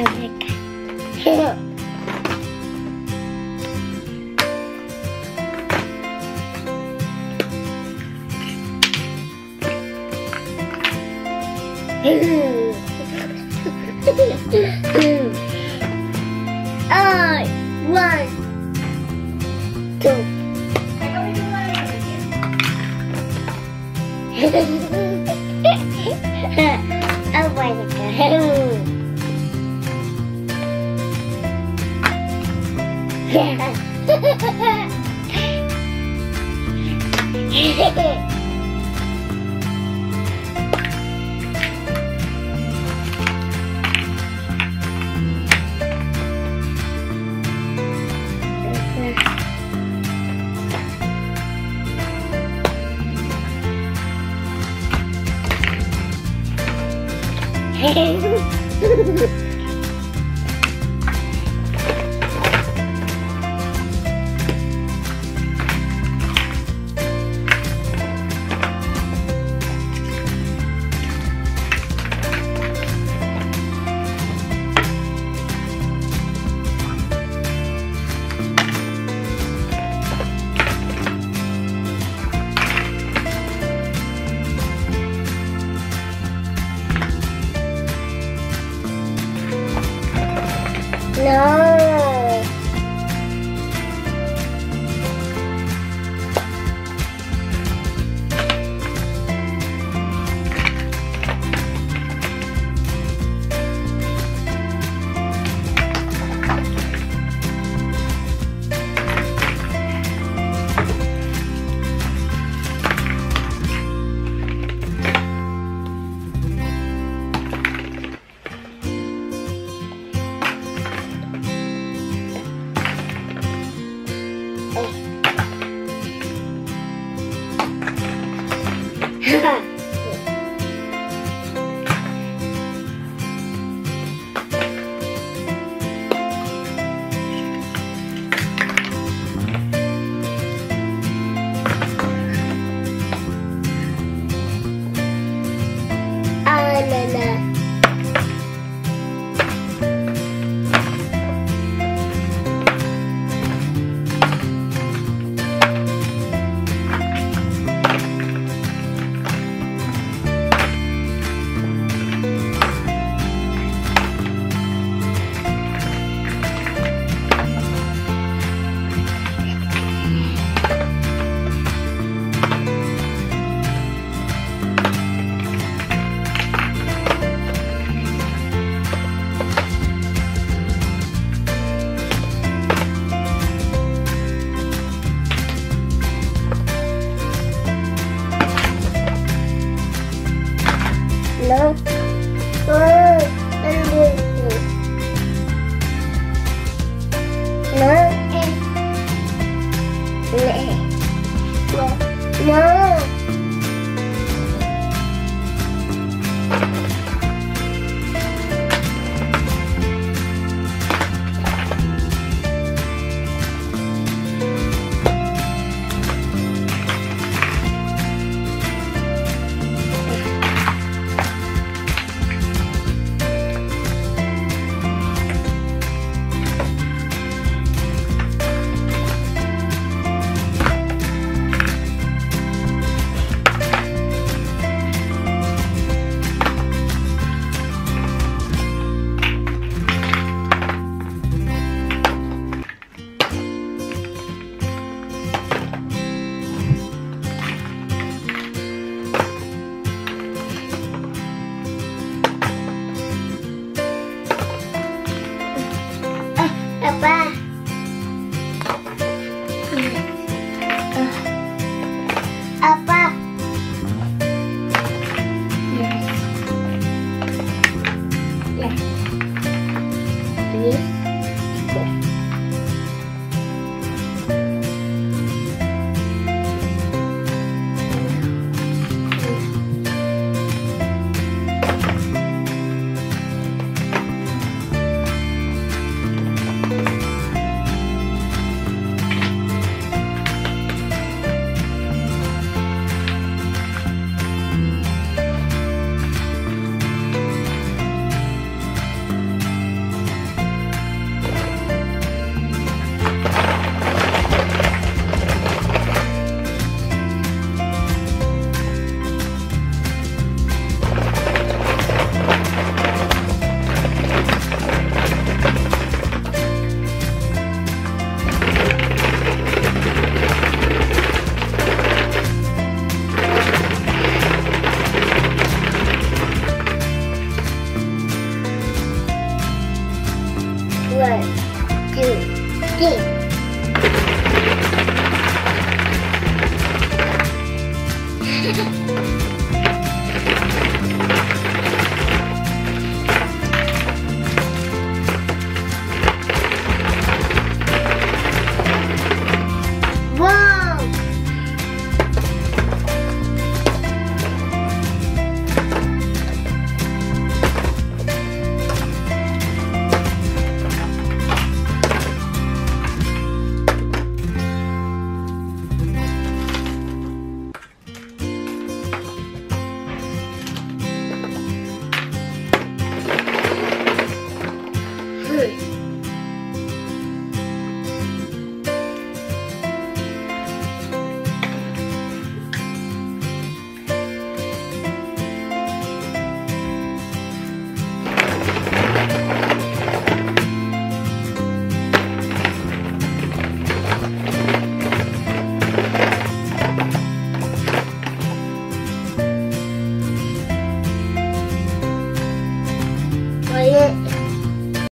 Jamaica. I one, two. oh my god. Yeah. No. Ananas. Nè. Nè. One, two, three.